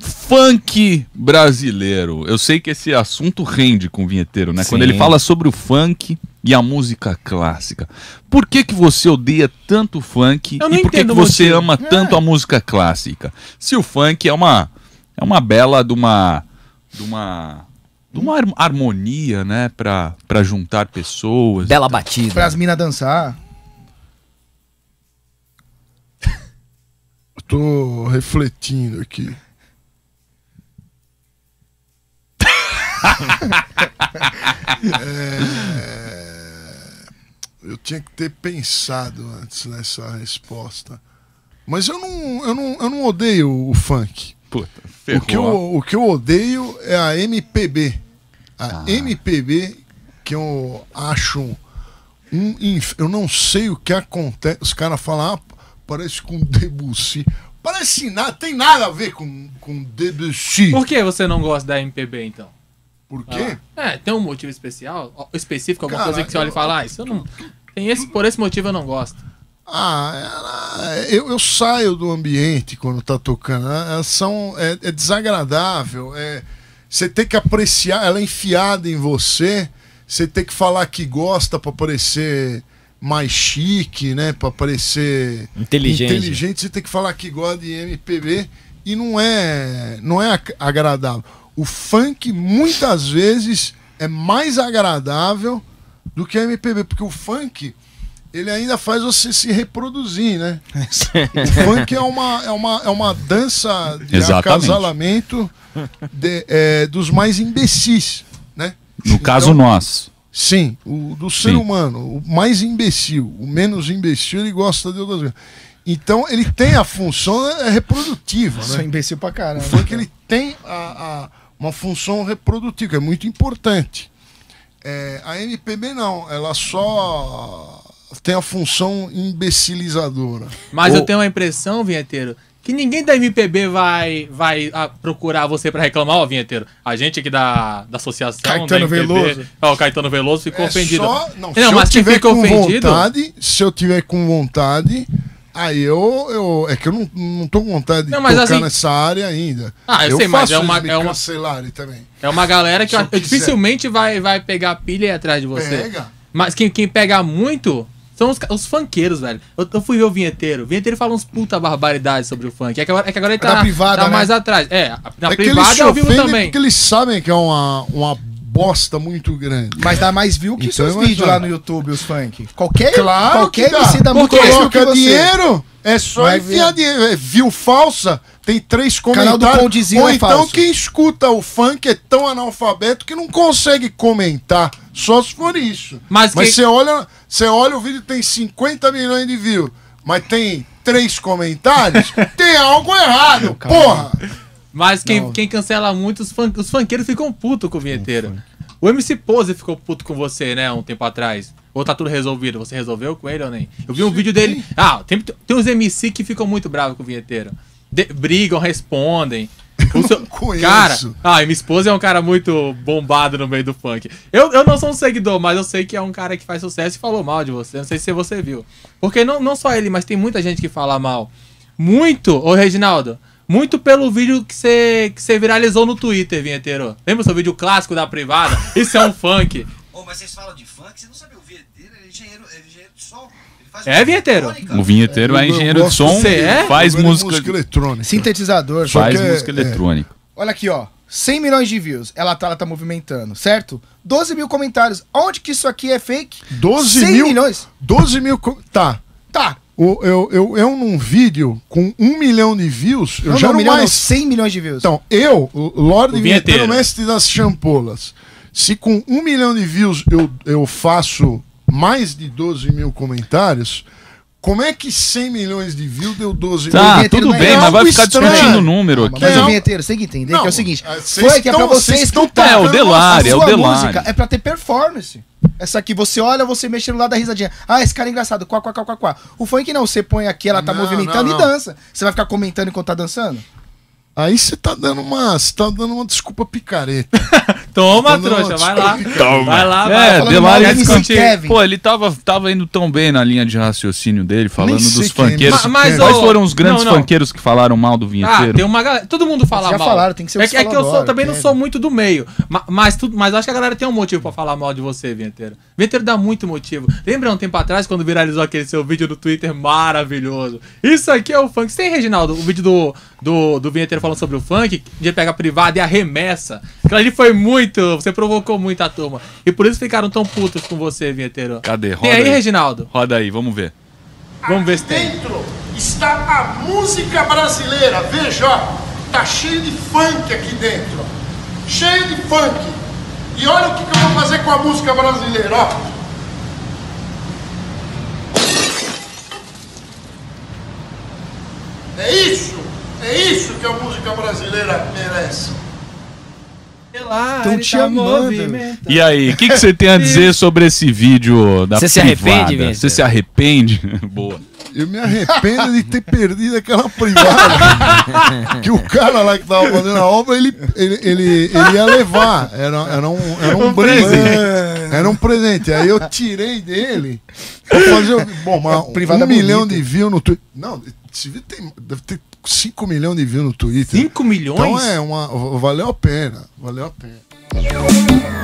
Funk brasileiro. Eu sei que esse assunto rende com o vinheteiro, né? Sim. Quando ele fala sobre o funk e a música clássica. Por que, que você odeia tanto o funk e por que, que você motivo. ama tanto a música clássica? Se o funk é uma é uma bela de uma de uma de uma har- harmonia, né, Pra para juntar pessoas. Bela batida. Pra as minas dançar. Eu tô refletindo aqui. É, Eu tinha que ter pensado antes nessa resposta. Mas eu não, eu não, eu não odeio o funk. Puta, O que, eu, o que eu odeio é a MPB. A Ah. MPB, que eu acho um. inf- Eu não sei o que acontece. Os caras falam, ah, parece com Debussy. Parece nada, tem nada a ver com, com Debussy. Por que você não gosta da MPB, então? Por quê? É, tem um motivo especial, específico, alguma Cara, coisa que você olha e fala, ah, isso eu não. Tem esse, por esse motivo eu não gosto. Ah, ela- eu, eu saio do ambiente quando tá tocando. Elas são, é, é desagradável. É, você tem que apreciar, ela é enfiada em você. Você tem que falar que gosta pra parecer mais chique, né? Pra parecer Inteligente. inteligente. Você tem que falar que gosta de MPB e não é, não é ag- agradável. O funk muitas vezes é mais agradável do que a MPB, porque o funk ele ainda faz você se reproduzir, né? o funk é uma, é uma, é uma dança de Exatamente. acasalamento de- é, dos mais imbecis, né? No caso Então, nós. Sim, o do ser Sim. humano, o mais imbecil, o menos imbecil, ele gosta de outras coisas. Então ele tem a função é reprodutiva, Sou né? imbecil pra caramba. O funk ele tem a, a- uma função reprodutiva, que é muito importante. É, a MPB não, ela só tem a função imbecilizadora. Mas Ô- eu tenho uma impressão, vinheteiro, que ninguém da MPB vai, vai ah, procurar você pra reclamar, ó, vinheteiro. A gente aqui da, da associação. Caetano da MPB, Veloso. Ó, o Caetano Veloso ficou É ofendido. só- não, Não, se eu mas quem tiver com ofendido. vontade, se eu tiver com vontade, aí eu, eu é que eu não, não tô com vontade de Não, tocar assim- nessa área ainda. Ah, eu sei, mas é uma- é uma- cancelarem também. É uma galera que eu eu- dificilmente vai, vai pegar pilha ir atrás de você. Pega. Mas quem, quem pega muito são os, os funkeiros, velho. Eu, eu fui ver o vinheteiro. O vinheteiro fala uns puta barbaridades sobre o funk. É que agora, é que agora ele Na tá, privada, tá né? mais atrás. É, na é privada se e ao vivo também. porque eles sabem que é uma, uma bosta muito grande. Mas dá mais view que Então, seus imagina. vídeos lá no YouTube, os funk. Qualquer, Claro qualquer que dá. MC dá muito mais view que você. dinheiro, é só Vai enfiar ver. dinheiro. É, View falsa, tem três Canal do comentários. Ou é então falso. quem escuta o funk é tão analfabeto que não consegue comentar. Só se for isso. Mas quem- você olha, você olha o vídeo tem 50 milhões de views, mas tem três comentários, tem algo errado, porra. Mas quem, quem cancela muito, os, fun, os funkeiros ficam putos com o vinheteiro. O MC Pose ficou puto com você, né, um tempo atrás. Ou tá tudo resolvido? Você resolveu com ele ou nem? Eu vi um vídeo dele. Ah, tem, tem uns MC que ficam muito bravos com o vinheteiro. De- brigam, respondem. O seu- conheço. Cara, ah, MC Pose é um cara muito bombado no meio do funk. Eu, eu não sou um seguidor, mas eu sei que é um cara que faz sucesso e falou mal de você. Não sei se você viu. Porque não, não só ele, mas tem muita gente que fala mal. Muito, ô Reginaldo, muito pelo vídeo que você que você viralizou no Twitter, vinheteiro. Lembra o seu vídeo clássico da privada? Isso é um funk. Ô, mas vocês falam de funk, você não sabe o vinheteiro, ele é engenheiro, é engenheiro de som. É, vinheteiro? O vinheteiro é Eu engenheiro de som, Você é? faz de música, eletrônica. Sintetizador. Faz que é- música é. eletrônica. Olha aqui, ó. 100 milhões de views. Ela tá, ela tá movimentando, certo? 12 mil comentários. Onde que isso aqui é fake? 12 100 mil. milhões. 12 mil. Tá. Tá. Eu, eu, eu num vídeo com um milhão de views, eu não, já não, não milhão, não, mais. 100 milhões de views. Então, eu, o Lorde O vinheteiro. mestre das champolas, se com um milhão de views eu, eu faço mais de 12 mil comentários, como é que 100 milhões de views deu 12 mil? Tá, tudo é bem, mas vai ficar estranho. discutindo o número Mas, aqui. Não. o vinheteiro, você tem que entender Não, que é o seguinte: vocês foi que é estão- pra você vocês estão escutar. É, o Delari, a é o Delari. música é pra ter performance. Essa aqui, você olha, você mexe no lado da risadinha. Ah, esse cara é engraçado. Quá, quá, quá, quá, quá. O funk não, você põe aqui, ela tá Não, movimentando não, e não. dança. Você vai ficar comentando enquanto tá dançando? Aí você tá dando uma, você tá dando uma desculpa picareta. Toma, Tô dando trouxa, vai lá. desqualificada. Vai lá, vai. É, do MC discutir. Kevin. Pô, ele tava, tava indo tão bem na linha de raciocínio dele, falando dos é funkeiros. Mas, Quais ô, foram os grandes não, não. funkeiros que falaram mal do Ah, vinheteiro? tem uma galera. Todo mundo fala Já mal. falaram, tem que ser o é, que é que eu sou, também não Kevin. sou muito do meio. Ma- Mas, tudo, mas acho que a galera tem um motivo pra falar mal de você, Vinheteiro. Vinheteiro dá muito motivo. Lembra um tempo atrás quando viralizou aquele seu vídeo no Twitter maravilhoso? Isso aqui é o funk. Você tem, Reginaldo, o vídeo do, do, do Vinheteiro falando sobre o funk, de pega privado e arremessa. Aquilo ali foi muito. Você provocou muito a turma. E por isso ficaram tão putos com você, Vinheteiro. Cadê? Roda Tem aí, aí. Reginaldo? Roda aí, vamos ver. Vamos ver se tem. Dentro está a música brasileira. Veja, ó, tá cheio de funk aqui dentro. Cheio de funk. E olha o que, que eu vou fazer com a música brasileira, ó. É isso, é isso que a música brasileira merece. Tão te amando. E aí, o que, que você tem a dizer sobre esse vídeo da Você se privada? arrepende? Você se arrepende? Boa. Eu me arrependo de ter perdido aquela privada. que o cara lá que tava fazendo a obra, ele, ele, ele, ele ia levar. Era, era um, era um, brinde. Era um presente. Aí eu tirei dele pra fazer. o- Bom, uma, privada um milhão bonita. de views no Twitter. Não, esse vídeo tem, deve ter 5 milhões de views no Twitter. 5 milhões? Então é uma. Valeu a pena. Valeu a pena.